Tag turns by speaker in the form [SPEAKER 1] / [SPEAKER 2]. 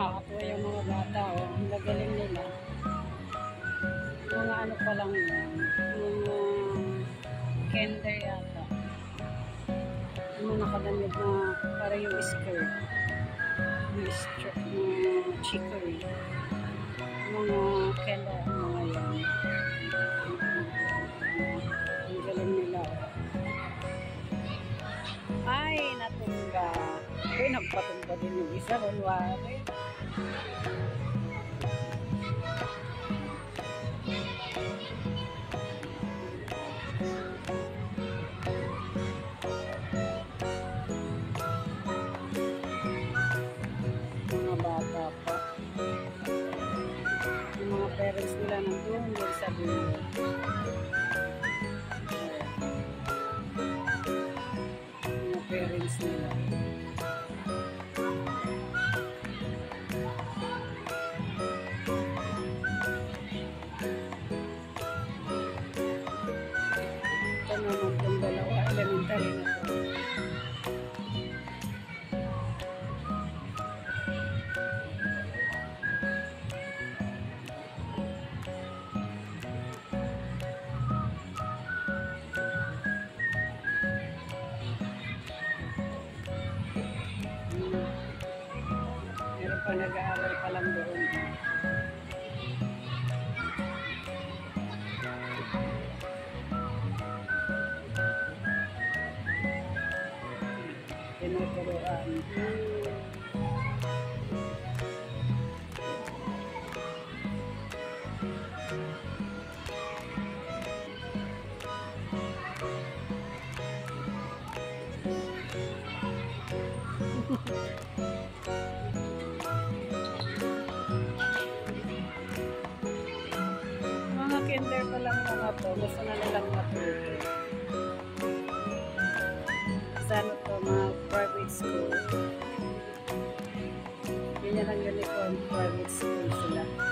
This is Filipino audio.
[SPEAKER 1] Nakakatuwa yung mga bata, oh. Ang gagaling nila. Mga ano pa lang yun. Mga kinder yata. Yung mga nakadamit na para yung skirt. Yung skirt na chicory. Mga kinder, mga yan. Ang galing nila. Ay, natumba. Uy, nagpatumba din yung isa. Mga parents nila nandun din sa dulo. Pa nag-aaral pa lang doon. Tinuturoan. Mga kinder pa lang mga to, gusto na nilang matuto. Sa ano to, mga private school. Ganyan ang uniform, private school sila.